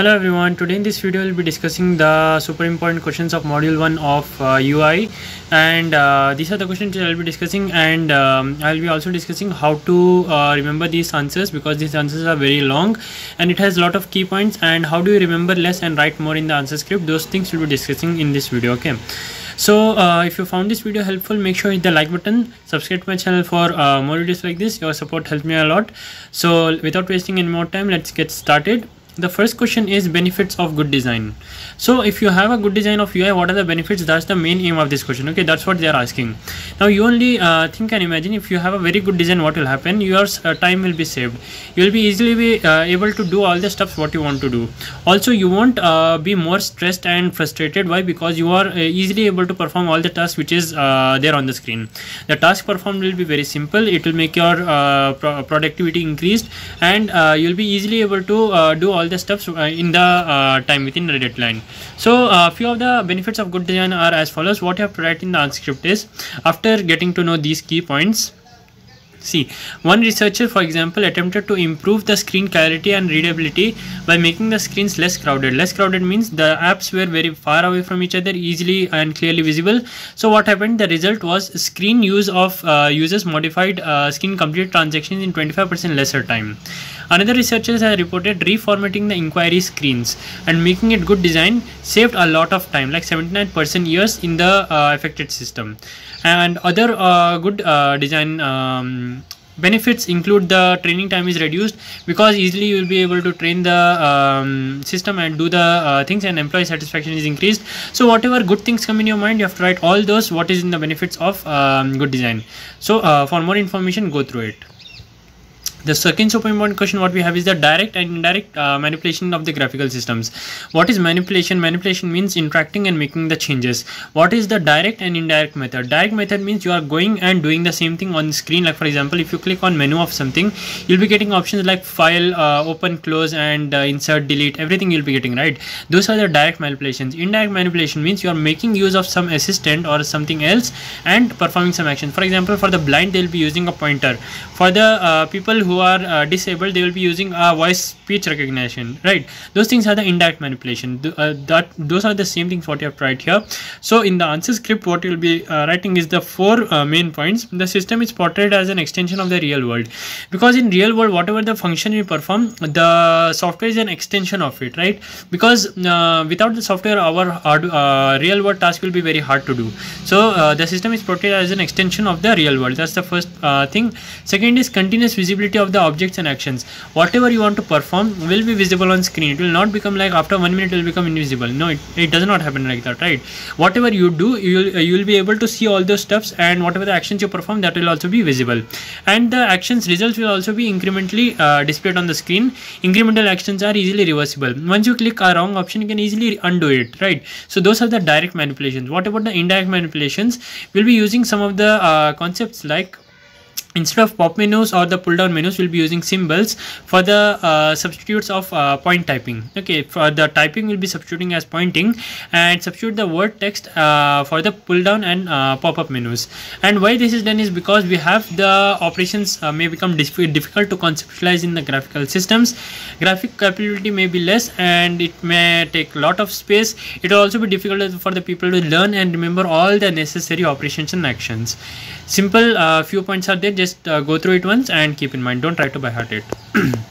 Hello everyone, today in this video we'll be discussing the super important questions of module 1 of uh, UI and uh, these are the questions I'll be discussing. And um, I'll be also discussing how to uh, remember these answers because these answers are very long and it has a lot of key points. And how do you remember less and write more in the answer script? Those things we'll be discussing in this video okay? So uh, if you found this video helpful make sure hit the like button. Subscribe to my channel for uh, more videos like this. Your support helps me a lot. So without wasting any more time let's get started the first question is benefits of good design. So if you have a good design of ui what are the benefits? That's the main aim of this question. Okay that's what they are asking. Now you only uh, think and imagine if you have a very good design what will happen? Your uh, time will be saved. You will be easily be uh, able to do all the stuff what you want to do. Also you won't uh, be more stressed and frustrated. Why? Because you are uh, easily able to perform all the tasks which is uh, there on the screen. The task performed will be very simple. It will make your pro productivity increased and you'll be easily able to do all the steps uh, in the uh, time within the deadline. So a uh, few of the benefits of good design are as follows. What you have to write in the answer script is after getting to know these key points See, one researcher, for example, attempted to improve the screen clarity and readability by making the screens less crowded. Less crowded means the apps were very far away from each other, easily and clearly visible. So what happened? The result was screen use of uh, users modified uh, screen complete transactions in 25% lesser time. Another researchers have reported reformatting the inquiry screens and making it good design saved a lot of time, like 79% years in the uh, affected system. And other uh, good uh, design um, benefits include the training time is reduced because easily you will be able to train the um, system and do the uh, things and employee satisfaction is increased. So whatever good things come in your mind you have to write all those what is in the benefits of um, good design. So uh, for more information go through it the second super important question what we have is the direct and indirect uh, manipulation of the graphical systems. What is manipulation? Manipulation means interacting and making the changes. What is the direct and indirect method? Direct method means you are going and doing the same thing on screen. Like for example if you click on menu of something you'll be getting options like file uh, open close and uh, insert delete everything you'll be getting right? Those are the direct manipulations. Indirect manipulation means you are making use of some assistant or something else and performing some action. For example for the blind they'll be using a pointer. For the uh, people who who are uh, disabled they will be using uh, voice speech recognition right? Those things are the indirect manipulation. Uh, that those are the same things what you have tried here. So in the answer script what you will be uh, writing is the four uh, main points. The system is portrayed as an extension of the real world. Because in real world whatever the function you perform the software is an extension of it right? Because uh, without the software our real world task will be very hard to do. So the system is portrayed as an extension of the real world. That's the first thing. Second is continuous visibility of the objects and actions. Whatever you want to perform will be visible on screen. It will not become like after one minute it will become invisible. No it, it does not happen like that right? Whatever you do you will you will be able to see all those steps and whatever the actions you perform that will also be visible. And the actions results will also be incrementally uh, displayed on the screen. Incremental actions are easily reversible. Once you click a wrong option you can easily undo it right? So those are the direct manipulations. What about the indirect manipulations? We'll be using some of the uh, concepts like instead of pop menus or the pull down menus we'll be using symbols for the uh, substitutes of uh, point typing. Okay for the typing we'll be substituting as pointing and substitute the word text uh, for the pull down and uh, pop-up menus. And why this is done is because we have the operations uh, may become difficult to conceptualize in the graphical systems. Graphic capability may be less and it may take a lot of space. It will also be difficult for the people to learn and remember all the necessary operations and actions. Simple uh, few points are there just uh, go through it once and keep in mind don't try to by heart it.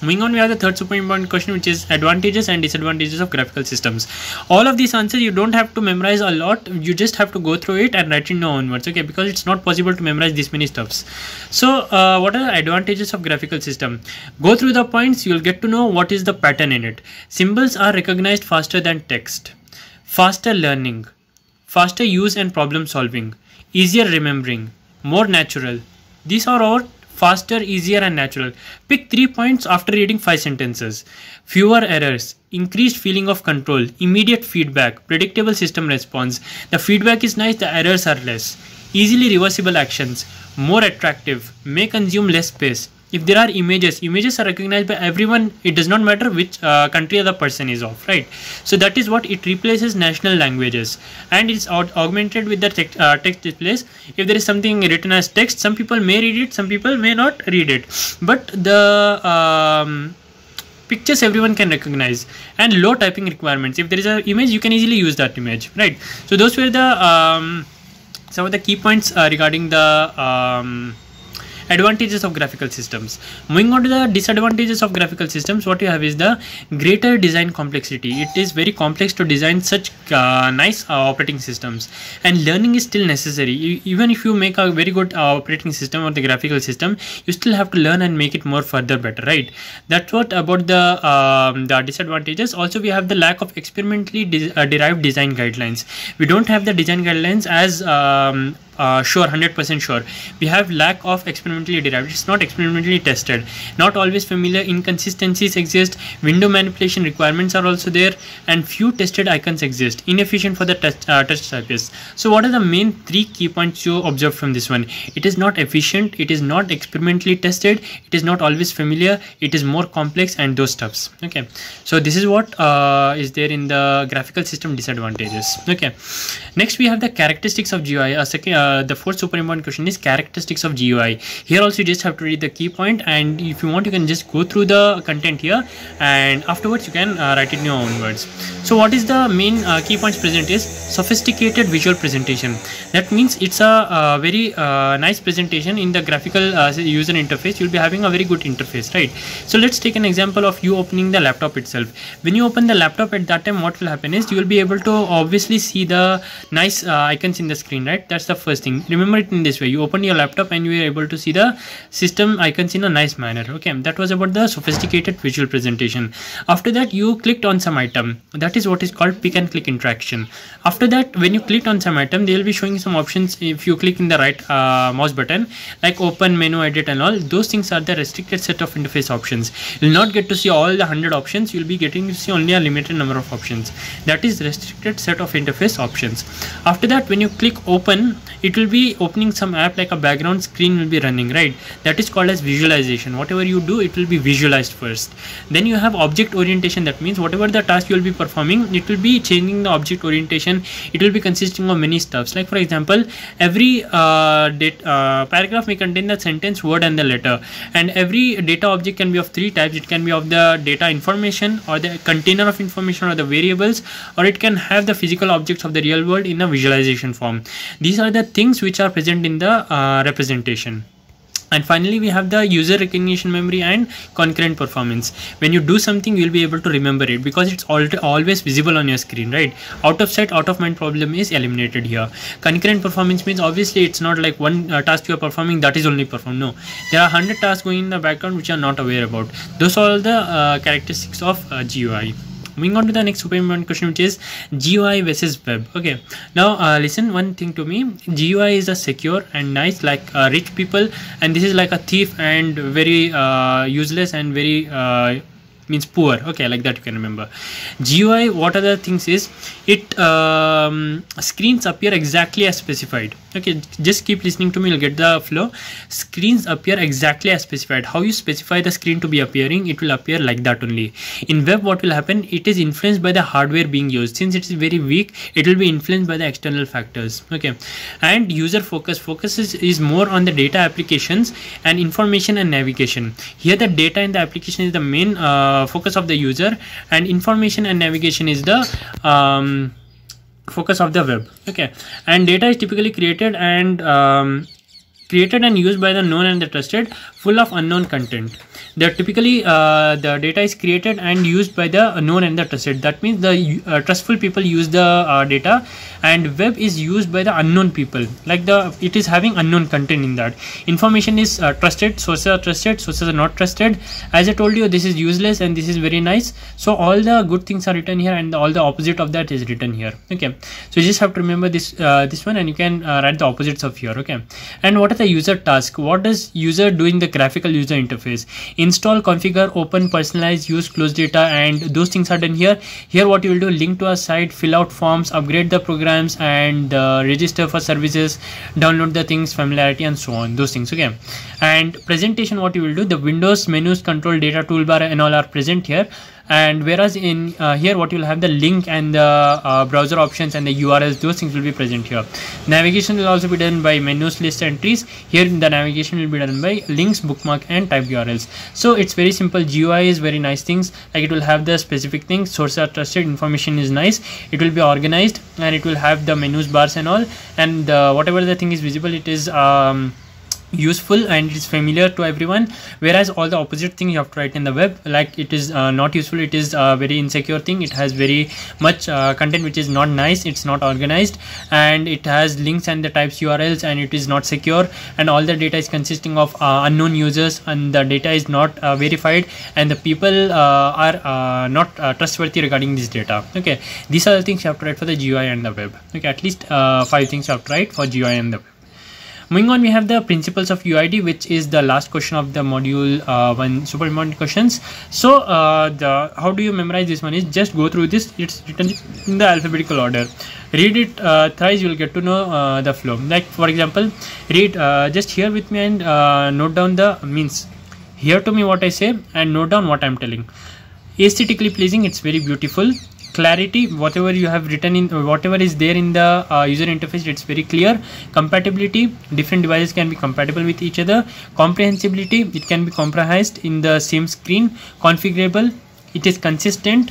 Moving on we have the third super important question which is advantages and disadvantages of graphical systems. All of these answers you don't have to memorize a lot. You just have to go through it and write in down onwards okay? Because it's not possible to memorize this many stuffs. So uh, what are the advantages of graphical system? Go through the points you'll get to know what is the pattern in it. Symbols are recognized faster than text. Faster learning. Faster use and problem solving. Easier remembering, more natural. These are all faster, easier and natural. Pick 3 points after reading 5 sentences. Fewer errors, increased feeling of control, immediate feedback, predictable system response. The feedback is nice, the errors are less. Easily reversible actions, more attractive, may consume less space, if there are images images are recognized by everyone it does not matter which uh, country the person is of right? So that is what it replaces national languages. And it's augmented with the text, uh, text displays. If there is something written as text some people may read it some people may not read it. But the um, pictures everyone can recognize and low typing requirements. If there is an image you can easily use that image right? So those were the um, some of the key points uh, regarding the um, advantages of graphical systems. Moving on to the disadvantages of graphical systems what you have is the greater design complexity. It is very complex to design such uh, nice uh, operating systems. And learning is still necessary. You, even if you make a very good uh, operating system or the graphical system you still have to learn and make it more further better right? That's what about the um, the disadvantages. Also we have the lack of experimentally de uh, derived design guidelines. We don't have the design guidelines as um, uh, sure 100% sure. We have lack of experimentally derived it's not experimentally tested. Not always familiar inconsistencies exist. Window manipulation requirements are also there and few tested icons exist. Inefficient for the test uh, touch surface. So what are the main three key points you observe from this one? It is not efficient. It is not experimentally tested. It is not always familiar. It is more complex and those stuffs. Okay. So this is what uh, is there in the graphical system disadvantages. Okay. Next we have the characteristics of GUI a second uh, uh, the fourth super important question is characteristics of GUI. Here also you just have to read the key point and if you want you can just go through the content here and afterwards you can uh, write it in your own words. So what is the main uh, key points present is sophisticated visual presentation. That means it's a, a very uh, nice presentation in the graphical uh, user interface. You'll be having a very good interface, right? So let's take an example of you opening the laptop itself. When you open the laptop at that time, what will happen is you will be able to obviously see the nice icons in the screen, right? That's the first thing remember it in this way. You open your laptop and you are able to see the system icons in a nice manner. Okay that was about the sophisticated visual presentation. After that you clicked on some item. That is what is called pick and click interaction. After that when you clicked on some item they will be showing some options if you click in the right uh, mouse button like open menu edit and all. Those things are the restricted set of interface options. You'll not get to see all the 100 options. You'll be getting to see only a limited number of options. That is restricted set of interface options. After that when you click open will be opening some app like a background screen will be running right? That is called as visualization. Whatever you do it will be visualized first. Then you have object orientation. That means whatever the task you will be performing it will be changing the object orientation. It will be consisting of many stuffs. Like for example every uh, uh, paragraph may contain the sentence word and the letter. And every data object can be of three types. It can be of the data information or the container of information or the variables or it can have the physical objects of the real world in a visualization form. These are the things which are present in the uh, representation. And finally we have the user recognition memory and concurrent performance. When you do something you'll be able to remember it because it's always visible on your screen right? Out of sight out of mind problem is eliminated here. Concurrent performance means obviously it's not like one uh, task you are performing that is only performed. No. There are 100 tasks going in the background which are not aware about. Those are all the uh, characteristics of uh, GUI moving on to the next super important question which is GUI versus web okay. Now uh, listen one thing to me. GUI is a secure and nice like uh, rich people and this is like a thief and very uh, useless and very uh, means poor. Okay like that you can remember. GUI what other things is it um, screens appear exactly as specified okay just keep listening to me you'll get the flow. Screens appear exactly as specified. How you specify the screen to be appearing it will appear like that only. In web what will happen? It is influenced by the hardware being used. Since it is very weak it will be influenced by the external factors. Okay. And user focus. Focus is, is more on the data applications and information and navigation. Here the data in the application is the main uh, focus of the user and information and navigation is the um, focus of the web. Okay. And data is typically created and um, created and used by the known and the trusted full of unknown content the typically uh, the data is created and used by the known and the trusted. That means the uh, trustful people use the uh, data and web is used by the unknown people. Like the it is having unknown content in that. Information is uh, trusted sources are trusted sources are not trusted. As i told you this is useless and this is very nice. So all the good things are written here and all the opposite of that is written here. Okay. So you just have to remember this uh, this one and you can uh, write the opposites of here. Okay. And what are the user task what does user doing the graphical user interface install configure open personalize use close data and those things are done here. Here what you will do link to a site fill out forms upgrade the programs and uh, register for services download the things familiarity and so on those things okay? And presentation what you will do the windows menus control data toolbar and all are present here and whereas in uh, here what you'll have the link and the uh, browser options and the urls those things will be present here. Navigation will also be done by menus list entries here the navigation will be done by links bookmark and type urls so it's very simple. Gui is very nice things. Like it will have the specific things. Sources are trusted. Information is nice. It will be organized and it will have the menus bars and all. And uh, whatever the thing is visible it is um, useful and it's familiar to everyone whereas all the opposite thing you have to write in the web. Like it is uh, not useful it is a very insecure thing. It has very much uh, content which is not nice it's not organized and it has links and the types urls and it is not secure and all the data is consisting of uh, unknown users and the data is not uh, verified and the people uh, are uh, not trustworthy regarding this data. Okay. These are the things you have to write for the gui and the web. Okay. At least five things you have to write for gui and the web moving on we have the principles of uid which is the last question of the module uh, one super important questions. So uh, the how do you memorize this one is just go through this. It's written in the alphabetical order. Read it uh, thrice you will get to know uh, the flow. Like for example read uh, just here with me and uh, note down the means. Hear to me what i say and note down what i'm telling. Aesthetically pleasing it's very beautiful clarity whatever you have written in whatever is there in the uh, user interface it's very clear. Compatibility different devices can be compatible with each other. Comprehensibility it can be comprehended in the same screen. Configurable it is consistent.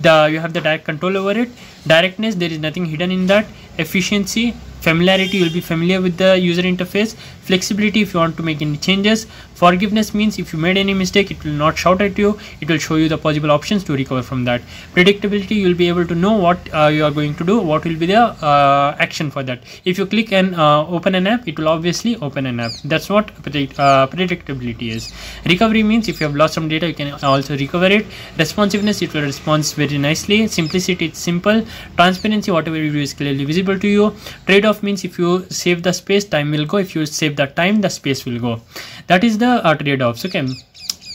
The you have the direct control over it. Directness there is nothing hidden in that. Efficiency familiarity you'll be familiar with the user interface. Flexibility if you want to make any changes. Forgiveness means if you made any mistake it will not shout at you. It will show you the possible options to recover from that. Predictability you'll be able to know what uh, you are going to do what will be the uh, action for that. If you click and uh, open an app it will obviously open an app. That's what predict, uh, predictability is. Recovery means if you have lost some data you can also recover it. Responsiveness it will respond very nicely. Simplicity it's simple. Transparency whatever you do is clearly visible to you. Trade-off means if you save the space time will go. If you save the time the space will go. That is the uh, trade-offs okay?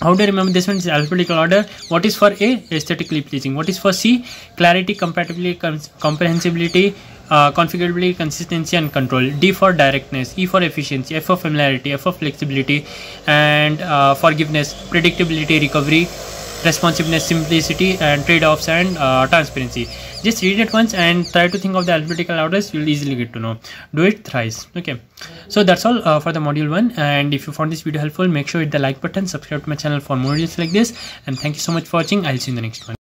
How do you remember this one? Is alphabetical order. What is for a? Aesthetically pleasing. What is for c? Clarity compatibility comprehensibility uh, configurability consistency and control. D for directness. E for efficiency. F for familiarity. F for flexibility. And uh, forgiveness. Predictability recovery responsiveness simplicity and trade-offs and uh, transparency. Just read it once and try to think of the alphabetical orders you'll easily get to know. Do it thrice. Okay. So that's all uh, for the module one and if you found this video helpful make sure hit the like button subscribe to my channel for more videos like this and thank you so much for watching. I'll see you in the next one